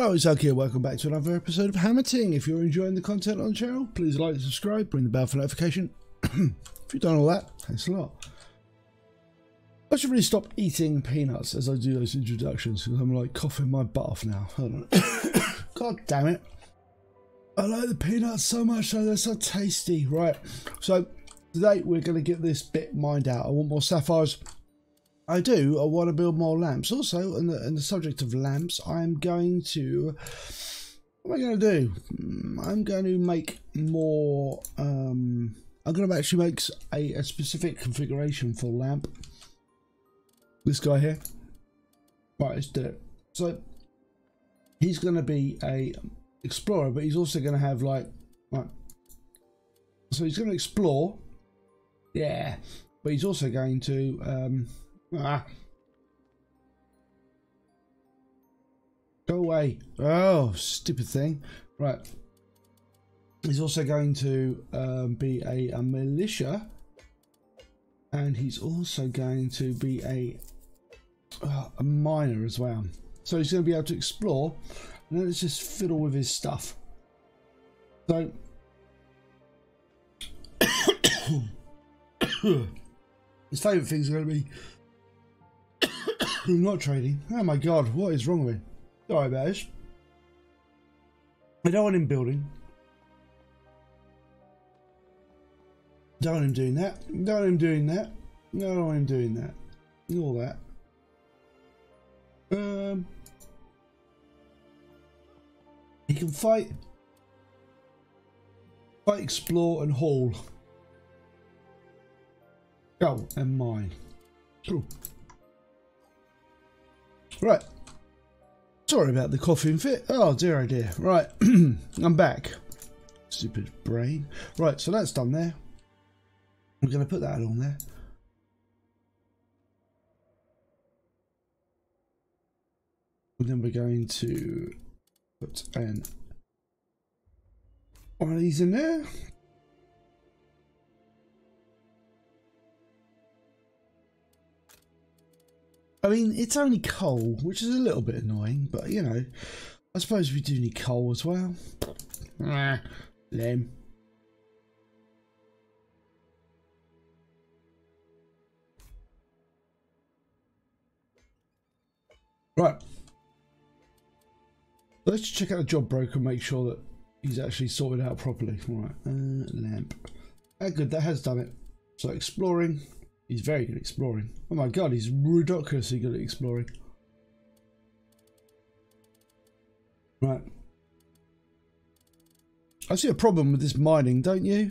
Hello, it's Aki. Welcome back to another episode of Hammerting. If you're enjoying the content on the channel, please like, and subscribe, ring the bell for notification. if you've done all that, thanks a lot. I should really stop eating peanuts as I do those introductions because I'm like coughing my butt off now. God damn it. I like the peanuts so much though, they're so tasty. Right, so today we're going to get this bit mined out. I want more sapphires. I do. I want to build more lamps. Also, in the, in the subject of lamps, I'm going to... What am I going to do? Hmm, I'm going to make more... Um, I'm going to actually make a, a specific configuration for lamp. This guy here. Right, let's do it. So, he's going to be a explorer, but he's also going to have like... Right. So he's going to explore. Yeah. But he's also going to... Um, Ah. Go away. Oh, stupid thing. Right. He's also going to um, be a, a, militia. And he's also going to be a, uh, a miner as well. So he's going to be able to explore. And let's just fiddle with his stuff. So... his favourite things are going to be not trading. Oh my god, what is wrong with me? Sorry about this. I don't want him building. Don't want him doing that. Don't want him doing that. No, don't want him doing that. All that. Um, he can fight, fight, explore, and haul. Go and mine. Cool. Right. Sorry about the coughing fit. Oh dear, oh dear. Right, I'm back. Stupid brain. Right, so that's done there. We're going to put that on there. And then we're going to put an one of these in there. I mean, it's only coal, which is a little bit annoying, but you know, I suppose we do need coal as well. Ah, lame. Right. Let's check out the job broker and make sure that he's actually sorted out properly. Right, uh, lamp. Ah, good, that has done it. So exploring. He's very good at exploring. Oh my god, he's ridiculously good at exploring. Right. I see a problem with this mining, don't you?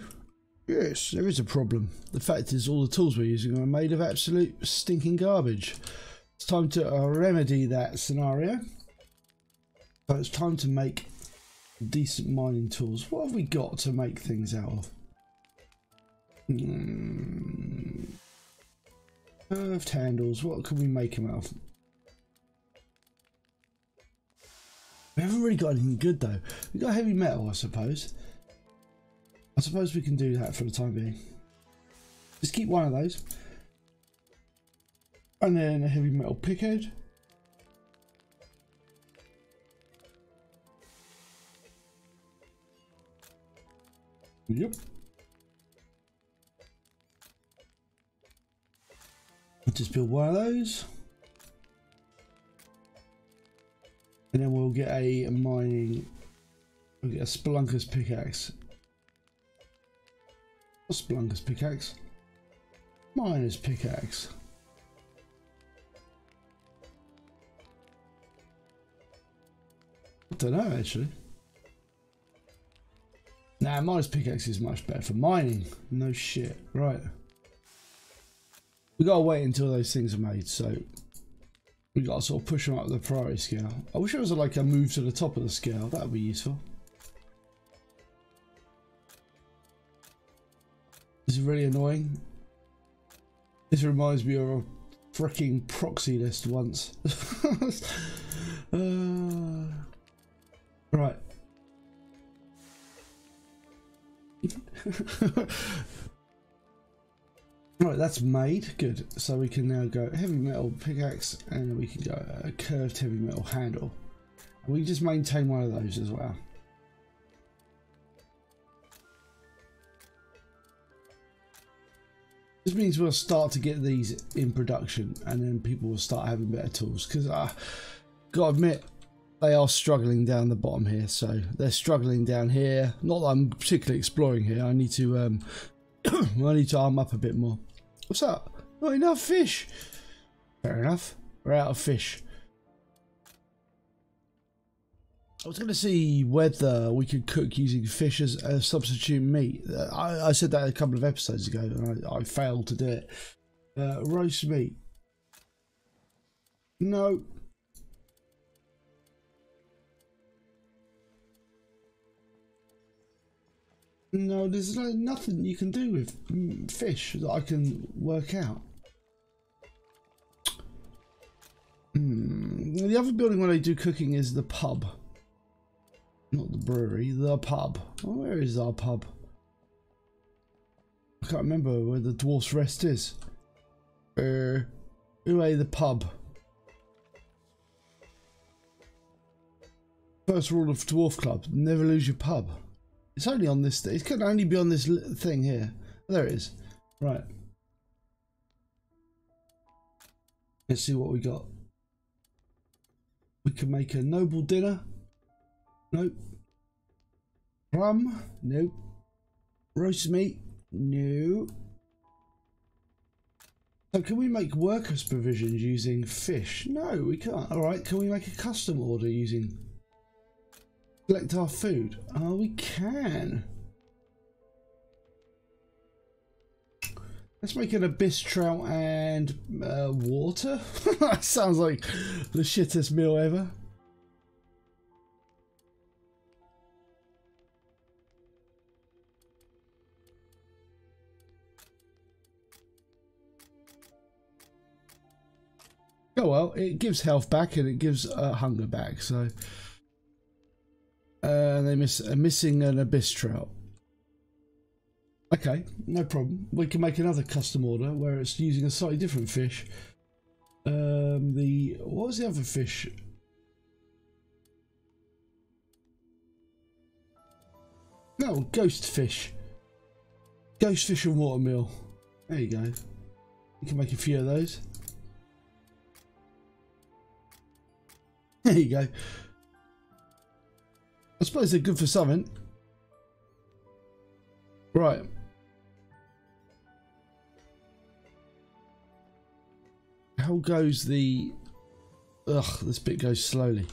Yes, there is a problem. The fact is all the tools we're using are made of absolute stinking garbage. It's time to uh, remedy that scenario. So it's time to make decent mining tools. What have we got to make things out of? Hmm. Curved handles, what can we make them out of? We haven't really got anything good though. We got heavy metal, I suppose. I suppose we can do that for the time being. Just keep one of those. And then a heavy metal pickhead. Yep. Just build one of those. And then we'll get a mining, we'll get a Spelunker's pickaxe. A Spelunker's pickaxe? Miner's pickaxe. I don't know actually. Nah, miner's pickaxe is much better for mining. No shit. Right we gotta wait until those things are made so we gotta sort of push them up the priority scale. I wish it was like a move to the top of the scale. That would be useful. This is really annoying. This reminds me of a freaking proxy list once. Uh, right Right, that's made. Good. So we can now go heavy metal pickaxe and we can go a curved heavy metal handle. We just maintain one of those as well. This means we'll start to get these in production and then people will start having better tools because I uh, gotta admit they are struggling down the bottom here so they're struggling down here not that I'm particularly exploring here I need to um I need to arm up a bit more what's up not enough fish fair enough we're out of fish I was going to see whether we could cook using fish as a substitute meat. I, I said that a couple of episodes ago and I, I failed to do it. Uh, roast meat. No. No, there's no, nothing you can do with mm, fish that I can work out. Mm. The other building where they do cooking is the pub. Not the brewery, the pub. Oh, where is our pub? I can't remember where the Dwarf's Rest is. Uh, anyway, the pub. First rule of Dwarf Club, never lose your pub. It's only on this, it can only be on this thing here. There it is. Right. Let's see what we got. We can make a noble dinner. Nope. Plum? Nope. Roast meat? No. So can we make workers provisions using fish? No, we can't. Alright, can we make a custom order using... Select our food? Oh, we can. Let's make an abyss trout and uh, water. that sounds like the shittest meal ever. Oh well, it gives health back and it gives uh, hunger back. So uh, they miss missing an abyss trout. Okay, no problem. We can make another custom order where it's using a slightly different fish. Um, the what was the other fish? No, ghost fish. Ghost fish and watermill. There you go. You can make a few of those. There you go. I suppose they're good for something. Right. How goes the... Ugh, this bit goes slowly.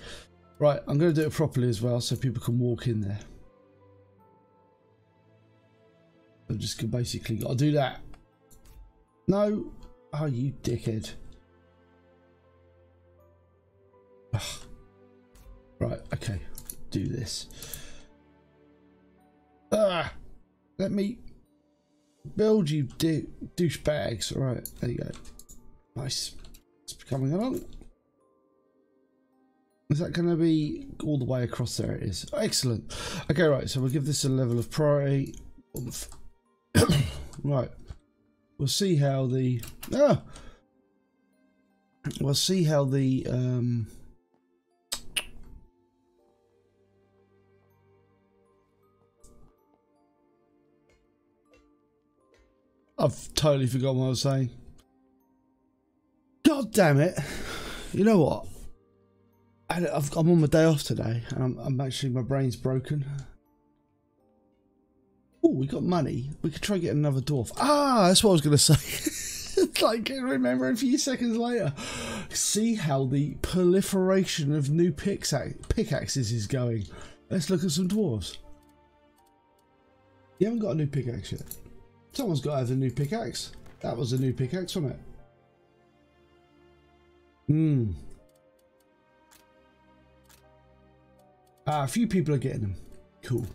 Right, I'm going to do it properly as well so people can walk in there. I've just basically got to do that. No. Oh, you dickhead. Ugh. Right, okay. Do this. Ah! Let me build you douchebags. Right, there you go. Nice. It's coming along. Is that going to be all the way across there? It is. Excellent. Okay, right. So we'll give this a level of priority. right. We'll see how the... Ah! We'll see how the... Um, I've totally forgotten what I was saying. God damn it. You know what? I, am on my day off today and I'm, I'm actually, my brain's broken. Oh, we got money. We could try and get another dwarf. Ah, that's what I was going to say. like, remember a few seconds later. See how the proliferation of new pickaxes is going. Let's look at some dwarves. You haven't got a new pickaxe yet. Someone's got to have a new pickaxe. That was a new pickaxe, wasn't it? Hmm. Ah, a few people are getting them. Cool.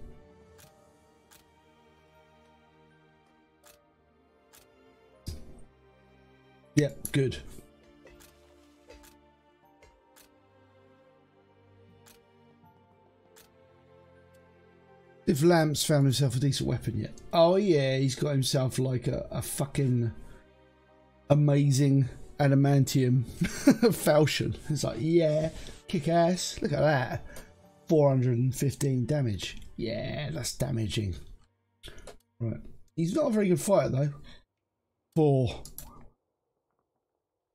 Yep, good. If Lamps found himself a decent weapon yet. Oh yeah, he's got himself like a, a fucking amazing adamantium falchion. It's like, yeah, kick ass. Look at that. 415 damage. Yeah, that's damaging. Right. He's not a very good fighter though. Four.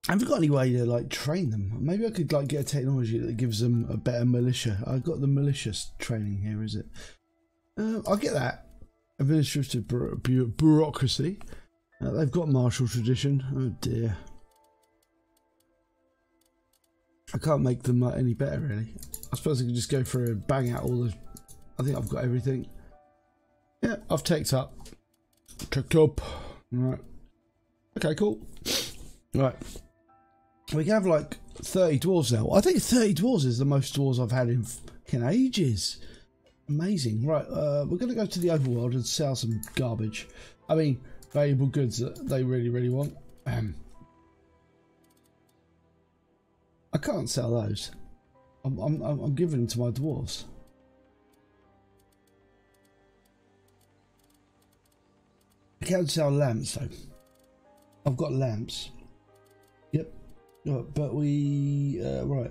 Have you got any way to like train them? Maybe I could like get a technology that gives them a better militia. I've got the malicious training here, is it? Uh, I'll get that. Administrative bureaucracy. Uh, they've got martial tradition. Oh dear. I can't make them uh, any better really. I suppose I could just go for a bang out all the... I think I've got everything. Yeah, I've taked up. Take up. Right. Okay, cool. Right. We can have like 30 dwarves now. I think 30 dwarves is the most dwarves I've had in, in ages. Amazing. Right, uh, we're going to go to the overworld and sell some garbage. I mean, valuable goods that they really, really want. Um, I can't sell those. I'm, I'm, I'm giving them to my dwarves. I can't sell lamps though. I've got lamps. Yep. but we uh, right.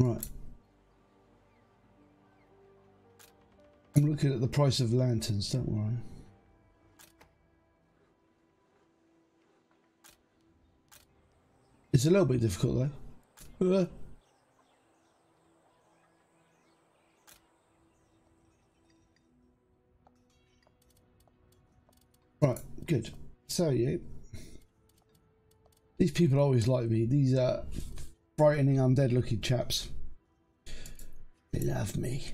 Right. I'm looking at the price of lanterns, don't worry. It's a little bit difficult though. Uh. Right, good. So you. These people always like me. These are frightening undead looking chaps. They love me.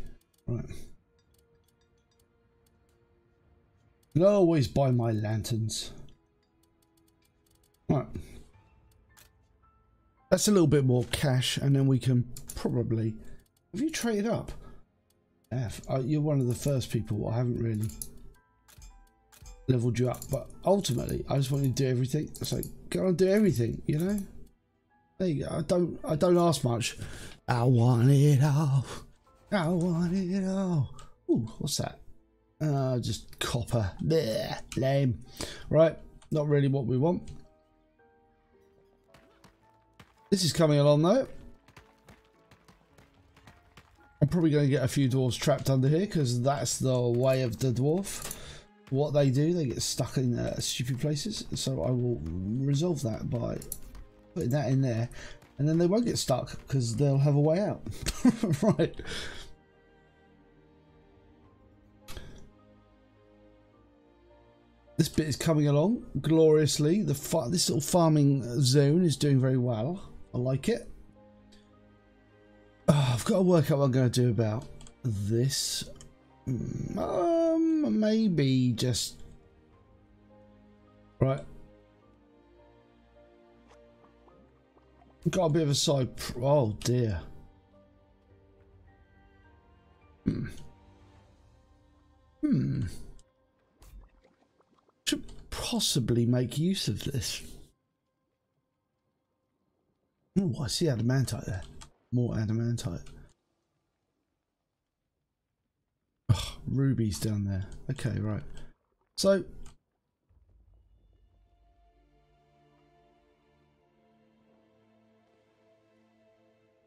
Right. I always buy my lanterns. Right. That's a little bit more cash, and then we can probably... Have you traded up? F. Uh, you're one of the first people I haven't really leveled you up. But ultimately, I just want you to do everything. It's like, go and do everything, you know? There you go. I don't, I don't ask much. I want it all. I want it all. Ooh, what's that? Uh, just copper. Blech, lame. Right, not really what we want. This is coming along though. I'm probably going to get a few dwarves trapped under here because that's the way of the dwarf. What they do, they get stuck in uh, stupid places. So I will resolve that by putting that in there. And then they won't get stuck because they'll have a way out. right. This bit is coming along gloriously. The this little farming zone is doing very well. I like it. Oh, I've got to work out what I'm going to do about this. Mm, um, maybe just... Right. Got a bit of a side... Oh, dear. Hmm. Hmm. Should possibly make use of this. Oh, I see adamantite there. More adamantite. Oh, rubies down there. Okay, right. So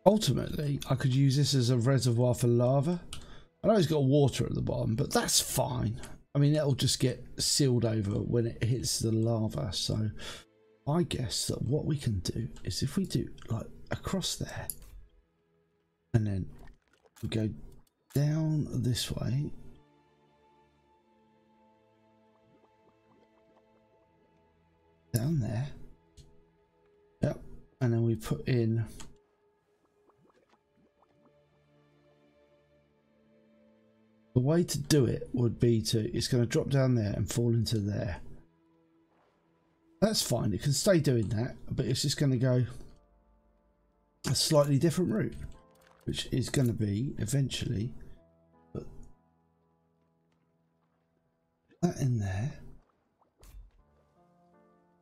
ultimately I could use this as a reservoir for lava. I know it's got water at the bottom, but that's fine. I mean, it'll just get sealed over when it hits the lava. So I guess that what we can do is if we do like across there and then we go down this way down there yep and then we put in the way to do it would be to it's going to drop down there and fall into there. That's fine it can stay doing that but it's just going to go a slightly different route which is going to be eventually put that in there.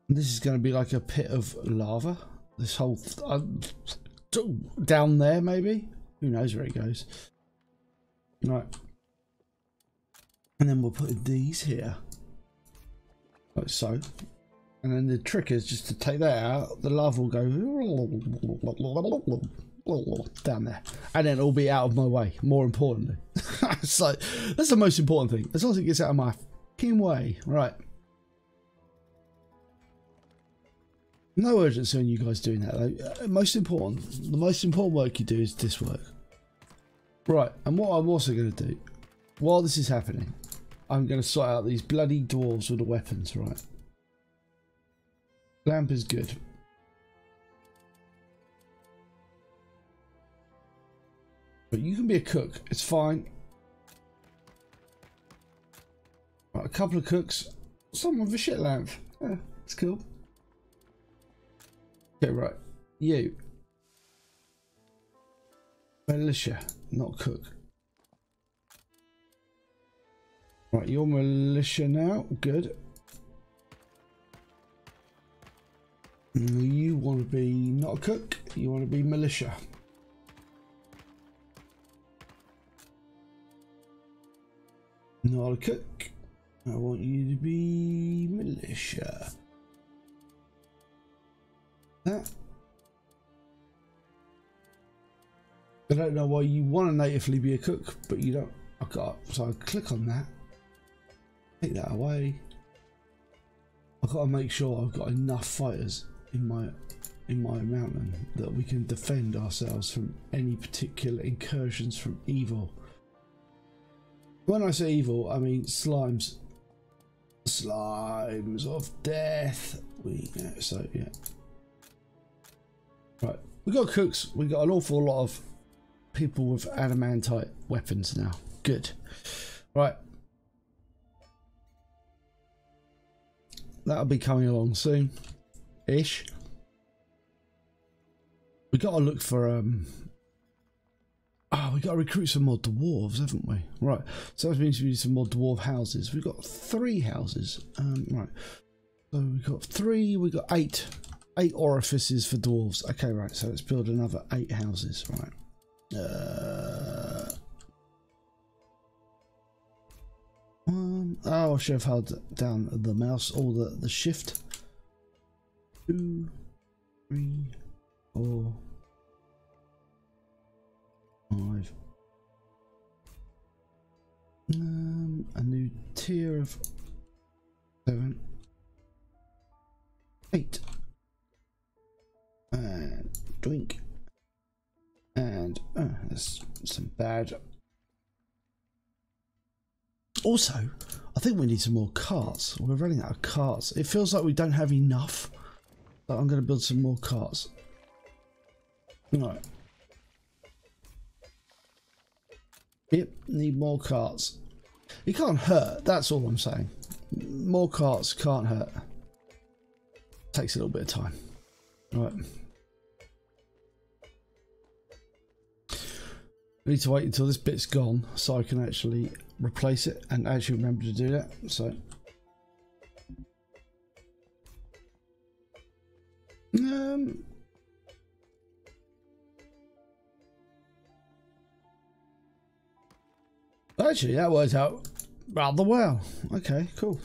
And this is going to be like a pit of lava. This whole uh, down there maybe? Who knows where it goes? Right and then we'll put these here like so. And then the trick is just to take that out, the lava will go down there. And then it'll be out of my way, more importantly. so that's the most important thing. As long as it gets out of my fucking way. Right. No urgency on you guys doing that though. Uh, most important, the most important work you do is this work. Right, and what I'm also going to do, while this is happening, I'm going to sort out these bloody dwarves with the weapons, right? Lamp is good. But you can be a cook, it's fine. Right, a couple of cooks, some with a shit lamp. Yeah, it's cool. Okay, right. You. Militia, not cook. Right, you're militia now. Good. You want to be not a cook. You want to be militia. Not a cook. I want you to be militia that. I don't know why you want to natively be a cook, but you don't. I got so I click on that, take that away. I've got to make sure I've got enough fighters in my in my mountain that we can defend ourselves from any particular incursions from evil. When I say evil, I mean slimes. Slimes of death. We yeah, so yeah. Right, we got cooks. We got an awful lot of people with adamantite weapons now. Good. Right. That'll be coming along soon. Ish. We gotta look for um Oh, we got to recruit some more dwarves, haven't we? Right. So that means we need some more dwarf houses. We've got three houses. Um, right. So we've got three, we've got eight eight orifices for dwarves. Okay, right. So let's build another eight houses. Right. Uh, um, oh, I should have held down the mouse or the, the shift. Two, three, four, five. Um, a new tier of seven, eight. And drink and uh, there's some bad also I think we need some more carts. We're running out of carts. It feels like we don't have enough but I'm going to build some more carts. Right. Yep need more carts. It can't hurt that's all I'm saying. More carts can't hurt. Takes a little bit of time. Right. Need to wait until this bit's gone so I can actually replace it and actually remember to do that. So. Um. Actually, that worked out rather well. Okay, cool.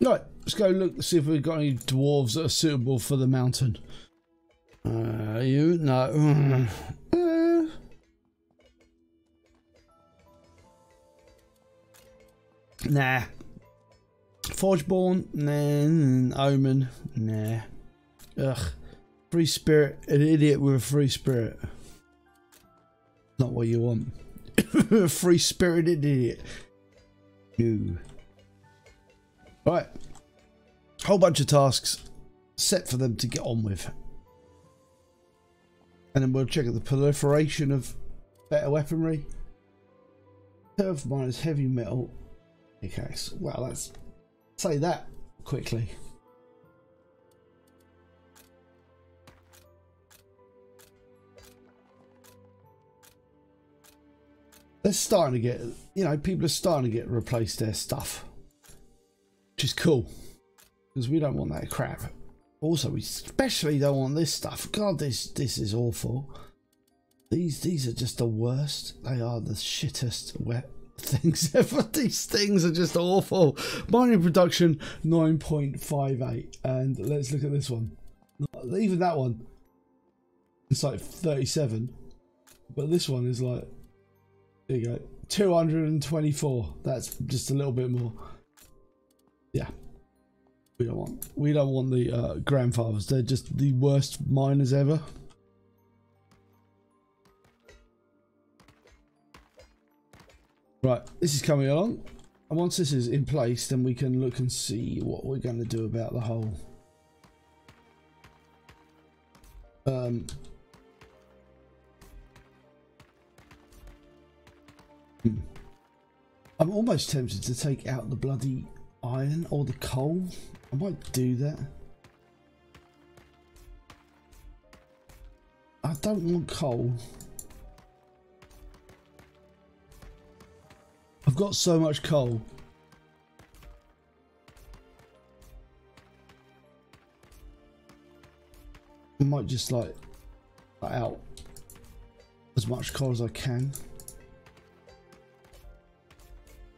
Right, let's go look see if we've got any dwarves that are suitable for the mountain. Uh, you no. Uh, nah. Forgeborn, nah. Omen, nah. Ugh. Free spirit, an idiot with a free spirit. Not what you want. free spirited idiot. No. Right. Whole bunch of tasks set for them to get on with. And then we'll check out the proliferation of better weaponry. Curve minus heavy metal. Okay, so, well, let's say that quickly. They're starting to get, you know, people are starting to get replace their stuff which is cool because we don't want that crap. Also, we especially don't want this stuff. God, this this is awful. These these are just the worst. They are the shittest wet things ever. These things are just awful. Mining production 9.58. And let's look at this one. Even that one, it's like 37. But this one is like, there you go, 224. That's just a little bit more. Yeah. We don't want we don't want the uh, grandfathers. They're just the worst miners ever. Right, this is coming along. And once this is in place, then we can look and see what we're going to do about the whole um, hmm. I'm almost tempted to take out the bloody iron or the coal. I might do that. I don't want coal. I've got so much coal. I might just like out as much coal as I can.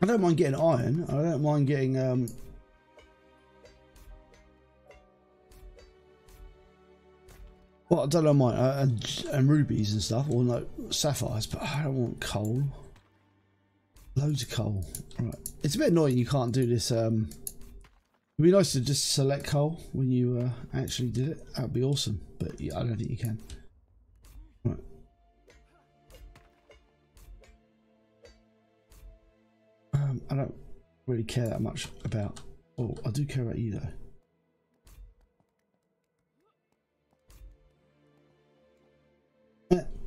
I don't mind getting iron. I don't mind getting um Well, I don't know mine uh, and, and rubies and stuff, or no sapphires, but I don't want coal. Loads of coal. Right. It's a bit annoying you can't do this. Um, it'd be nice to just select coal when you uh, actually did it. That'd be awesome. But yeah, I don't think you can. Um, I don't really care that much about... Oh, I do care about you though.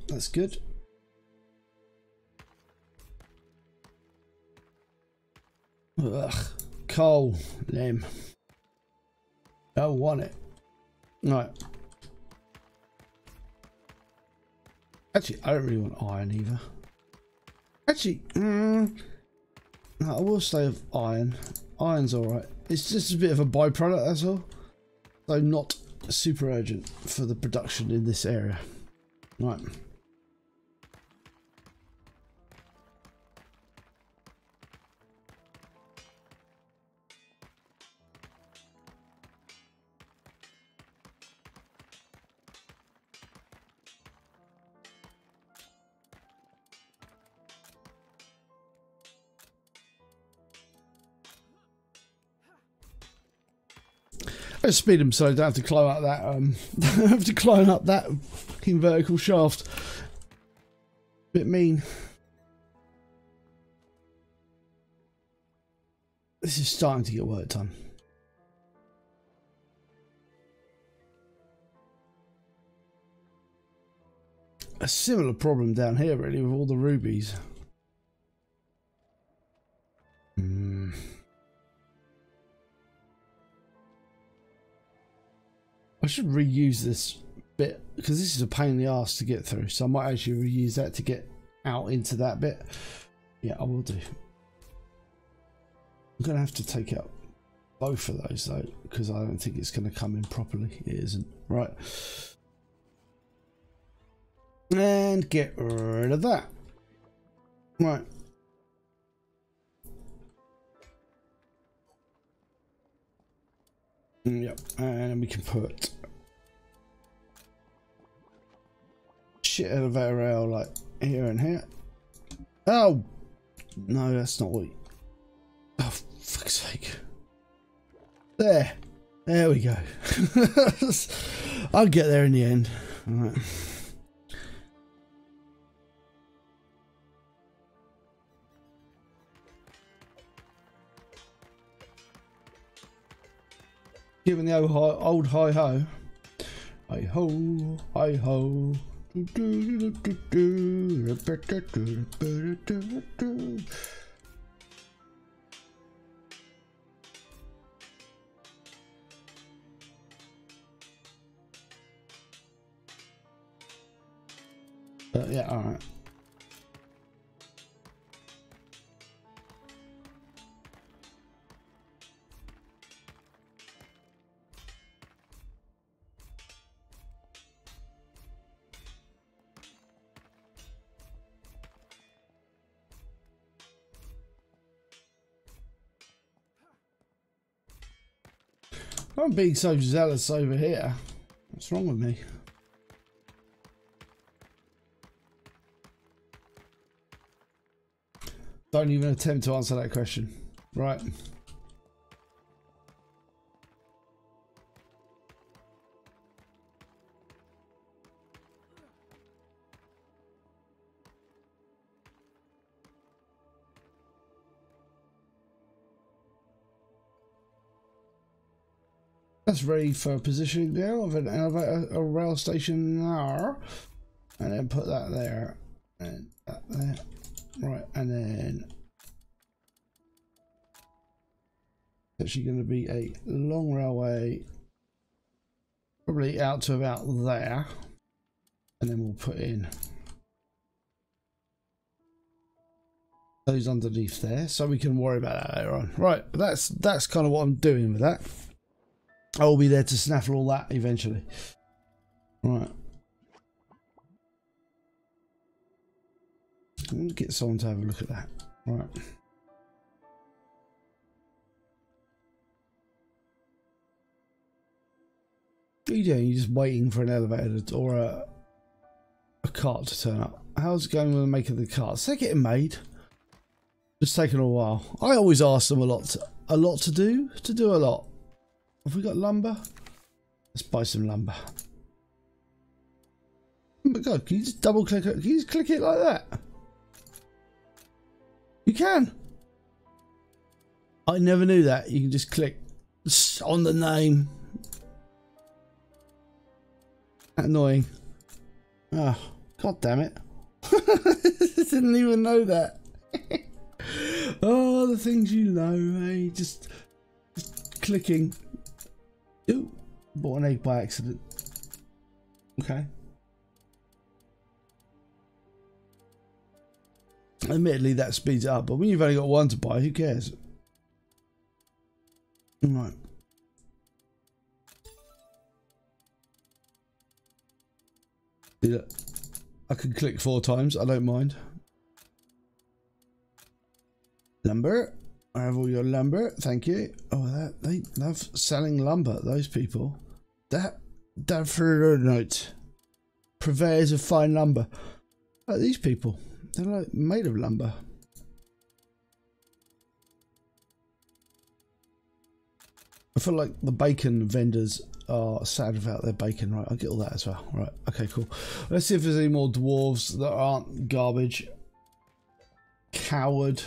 That's good. Ugh, coal, lame. Don't want it. Right. Actually, I don't really want iron either. Actually, mm, no, I will say of iron. Iron's alright. It's just a bit of a byproduct, that's all. Though not super urgent for the production in this area. Right. Speed them so I don't have to climb up that um have to climb up that fucking vertical shaft. Bit mean. This is starting to get work done. A similar problem down here really with all the rubies. I should reuse this bit because this is a pain in the ass to get through. So I might actually reuse that to get out into that bit. Yeah, I will do. I'm going to have to take out both of those though because I don't think it's going to come in properly. It isn't. Right. And get rid of that. Right. Mm, yep, and we can put shit elevator rail like here and here. Oh! No, that's not what you... Oh, fuck's sake. There. There we go. I'll get there in the end. Alright. Given the old, old hi ho. Hi ho, hi ho. Uh, yeah, all I'm being so zealous over here. What's wrong with me? Don't even attempt to answer that question. Right. That's ready for positioning now of an elevator, a rail station there. And then put that there. And that there. Right, and then it's actually going to be a long railway probably out to about there and then we'll put in those underneath there so we can worry about that later on right that's that's kind of what i'm doing with that i'll be there to snaffle all that eventually right to get someone to have a look at that right What are you doing? You're just waiting for an elevator or a, a cart to turn up. How's it going with the making of the carts? They're getting made. Just taking a while. I always ask them a lot, to, a lot to do, to do a lot. Have we got lumber? Let's buy some lumber. Oh my god, can you just double click it? Can you just click it like that? You can. I never knew that. You can just click on the name annoying. Oh, god damn it. Didn't even know that. oh, the things you know, eh? Just, just clicking. Ooh, bought an egg by accident. Okay. Admittedly, that speeds up, but when you've only got one to buy, who cares? Right. Yeah. I can click four times. I don't mind. Lumber. I have all your lumber. Thank you. Oh, that they love selling lumber. Those people. That that for a note. Purveyors of fine lumber. Like these people. They're like made of lumber. I feel like the bacon vendors are sad about their bacon. Right, I'll get all that as well. Right, okay, cool. Let's see if there's any more dwarves that aren't garbage. Coward.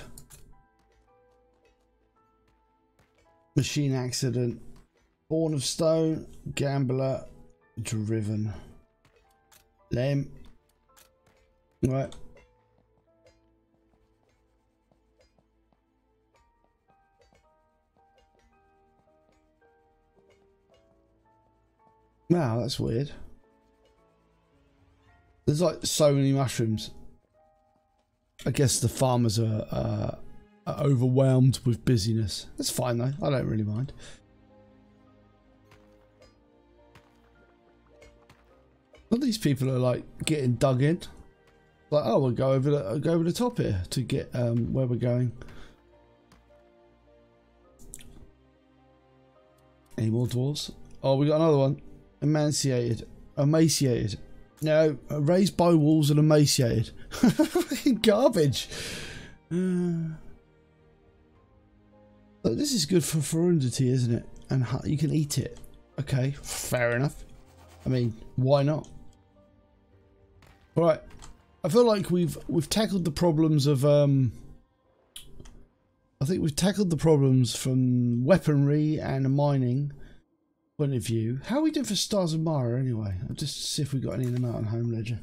Machine accident. Born of stone. Gambler. Driven. Lame. Right. Wow, that's weird. There's like so many mushrooms. I guess the farmers are, uh, overwhelmed with busyness. That's fine though. I don't really mind. These people are like getting dug in. Like, oh, we'll go over the go over the top here to get um, where we're going. Any more dwarves? Oh, we got another one. Emaciated. Emaciated. No, raised by wolves and emaciated. Garbage. Uh, this is good for ferundity, isn't it? And you can eat it. Okay, fair enough. I mean, why not? Right. I feel like we've we've tackled the problems of um I think we've tackled the problems from weaponry and mining point of view. How are we doing for Stars of Mara anyway? I'll just see if we got any of them out on Home Ledger.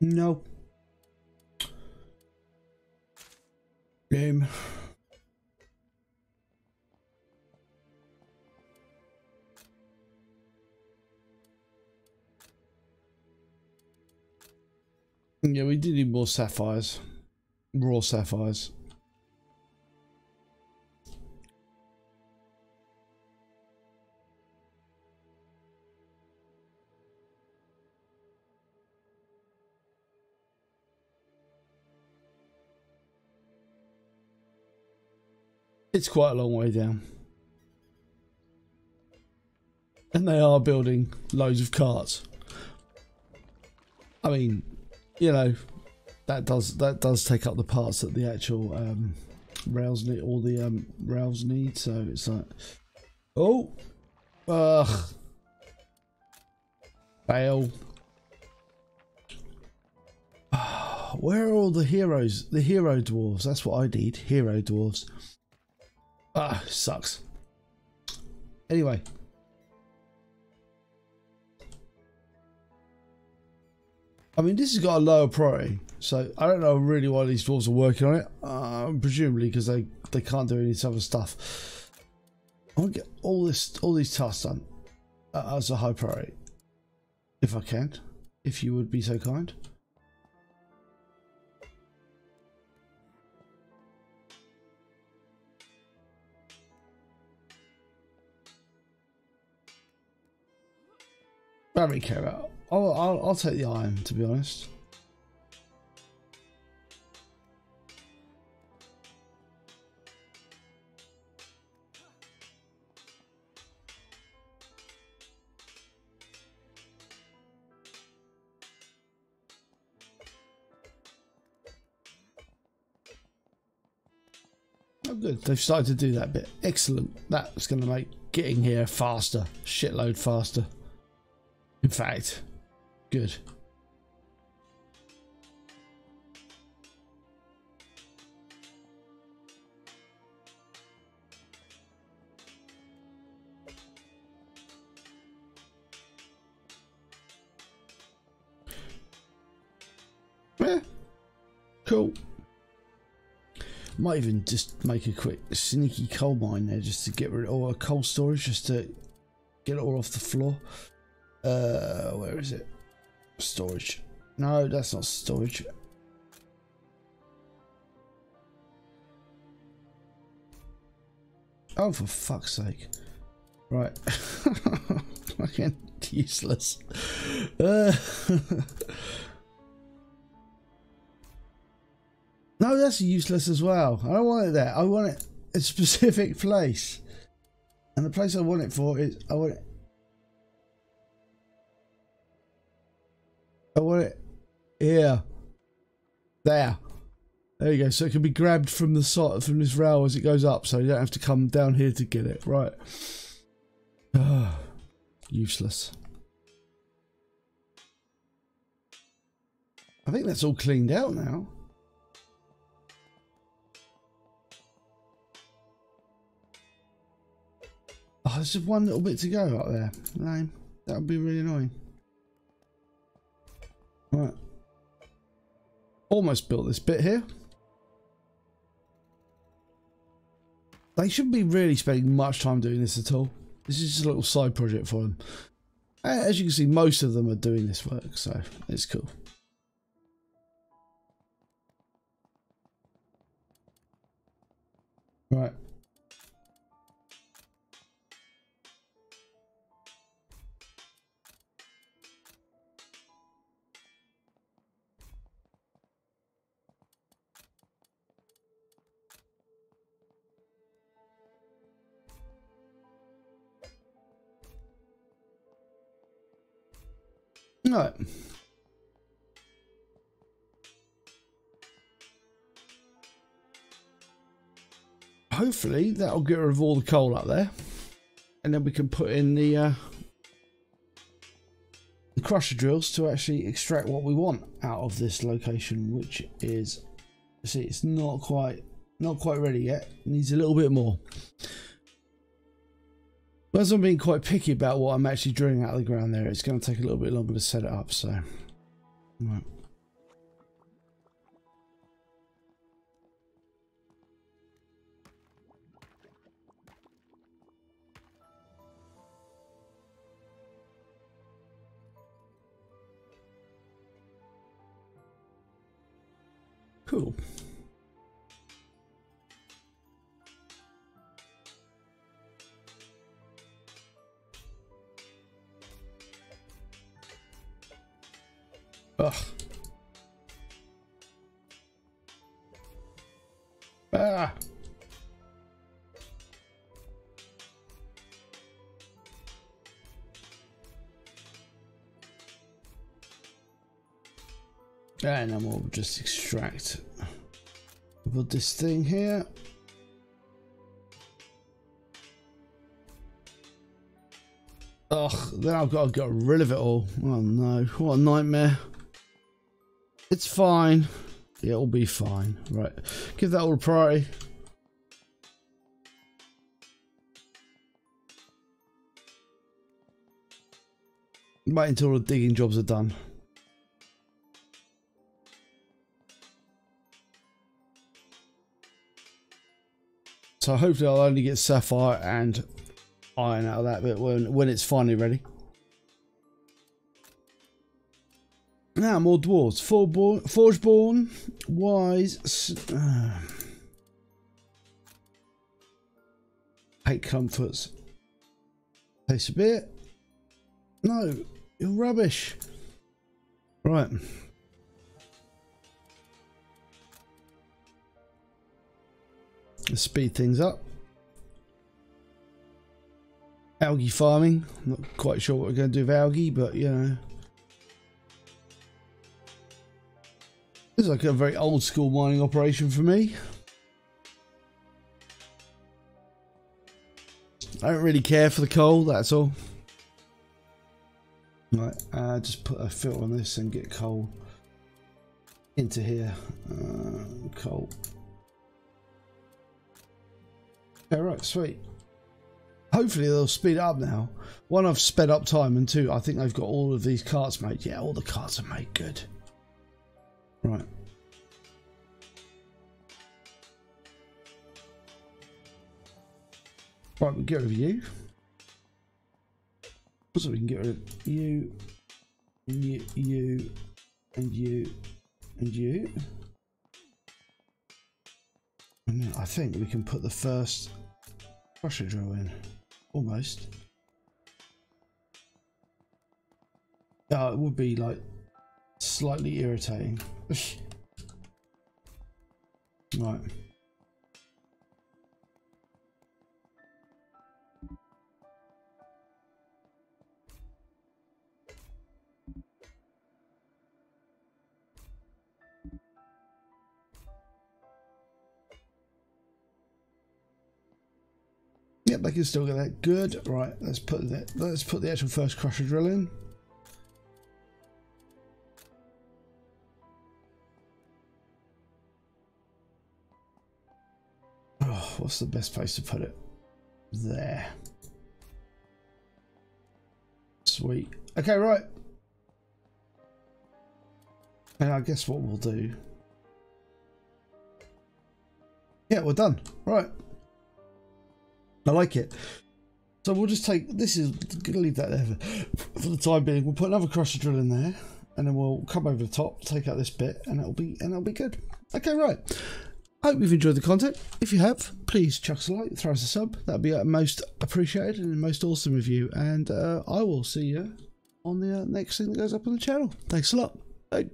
No. Game. Yeah, we did need more sapphires. Raw sapphires. It's quite a long way down. And they are building loads of carts. I mean, you know, that does that does take up the parts that the actual um, rails need, all the um, rails need. So it's like, oh, ugh, fail. Where are all the heroes? The hero dwarves. That's what I need. Hero dwarves. Ah, sucks. Anyway. I mean, this has got a lower priority, so I don't know really why these dwarves are working on it. Uh, presumably because they, they can't do any other stuff. I want to get all this, all these tasks done uh, as a high priority, if I can, if you would be so kind. Don't really care about. I'll, I'll, I'll take the iron, to be honest. Oh, good. They've started to do that bit. Excellent. That's going to make getting here faster. Shitload faster. In fact, good. Yeah, cool. Might even just make a quick sneaky coal mine there just to get rid of, or a coal storage just to get it all off the floor. Uh, where is it? Storage. No, that's not storage. Oh, for fuck's sake. Right. Fucking useless. Uh, no, that's useless as well. I don't want it there. I want it a specific place. And the place I want it for is, I want it I want it here. There. There you go. So it can be grabbed from the side from this rail as it goes up, so you don't have to come down here to get it. Right. Ah, useless. I think that's all cleaned out now. Oh, there's just one little bit to go up there. Lame. That would be really annoying. Right. Almost built this bit here. They shouldn't be really spending much time doing this at all. This is just a little side project for them. Uh, as you can see, most of them are doing this work, so it's cool. Right. Hopefully that'll get rid of all the coal up there. And then we can put in the, uh, the crusher drills to actually extract what we want out of this location, which is, see, it's not quite, not quite ready yet. It needs a little bit more. As I'm being quite picky about what I'm actually drilling out of the ground there, it's going to take a little bit longer to set it up, so... Right. Cool. Ugh. Ah. And then we'll just extract put this thing here. Ugh, then I've got to get rid of it all. Oh no, what a nightmare. It's fine. It'll be fine. Right, give that all a priority. Wait until the digging jobs are done. So hopefully I'll only get sapphire and iron out of that bit when, when it's finally ready. Now more dwarves. Forgeborn, Forgeborn Wise, uh, Eight Comforts. Taste a bit. No, you're rubbish. Right. Let's speed things up. Algae farming. I'm not quite sure what we're going to do with algae, but you know. Like a very old school mining operation for me. I don't really care for the coal, that's all. Right, uh, just put a filter on this and get coal into here. Uh, coal. Okay, right, sweet. Hopefully they'll speed up now. One, I've sped up time, and two, I think they've got all of these carts made. Yeah, all the carts are made good. Right. Right, we'll get rid of you. So we can get rid of you, and you, you, and you, and you. And I think we can put the first crusher drill in. Almost. Yeah, it would be like slightly irritating. right. Yep, they can still get that. Good. Right, let's put that. Let's put the actual first crusher drill in. What's the best place to put it? There. Sweet. Okay, right. And I guess what we'll do. Yeah, we're done. Right. I like it. So we'll just take, this is, going to leave that there for, for the time being. We'll put another crusher drill in there and then we'll come over the top, take out this bit and it'll be, and it'll be good. Okay, right. Hope you've enjoyed the content. If you have, please chuck us a like, throw us a sub. That'd be uh, most appreciated and most awesome of you. And uh, I will see you on the uh, next thing that goes up on the channel. Thanks a lot. Bye.